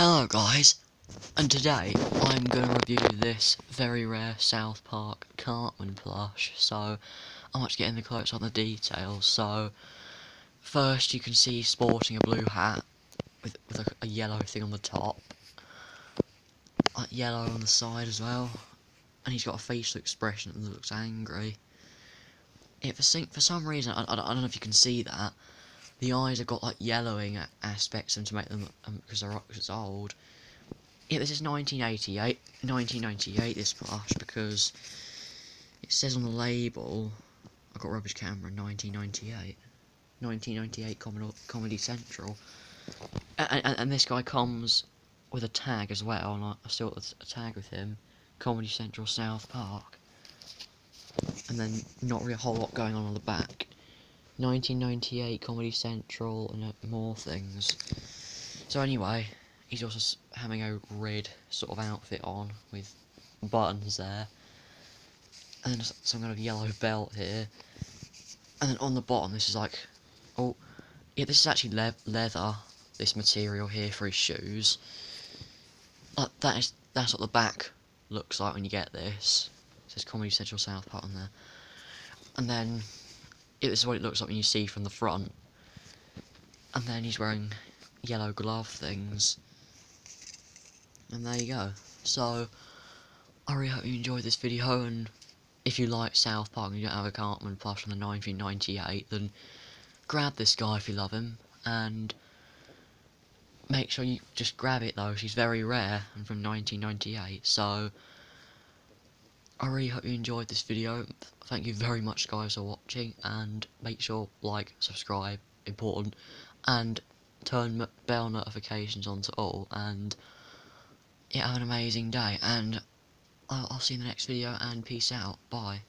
Hello guys, and today I'm going to review this very rare South Park Cartman plush, so I'm actually getting the close on the details, so first you can see sporting a blue hat with, with a, a yellow thing on the top, yellow on the side as well, and he's got a facial expression that looks angry. It, for, for some reason, I, I don't know if you can see that, the eyes have got like yellowing aspects and to make them um, because they're cause it's old. Yeah, this is 1988, 1998. This plush because it says on the label. I got rubbish camera 1998, 1998 Comedy, Comedy Central, and, and, and, this guy comes with a tag as well. And I, I still got a tag with him, Comedy Central South Park, and then not really a whole lot going on on the back. 1998 Comedy Central and uh, more things. So anyway, he's also having a red sort of outfit on with buttons there. And some kind of yellow belt here. And then on the bottom, this is like, oh, yeah, this is actually le leather, this material here for his shoes. Uh, that is, that's what the back looks like when you get this. It says Comedy Central South Park on there. And then this is what it looks like when you see from the front. And then he's wearing yellow glove things. And there you go. So, I really hope you enjoyed this video, and if you like South Park and you don't have a Cartman plush from the 1998, then grab this guy if you love him, and make sure you just grab it though, she's very rare, and from 1998, so... I really hope you enjoyed this video. Thank you very much guys for watching and make sure like, subscribe, important, and turn bell notifications on to all and yeah, have an amazing day and I'll, I'll see you in the next video and peace out. Bye.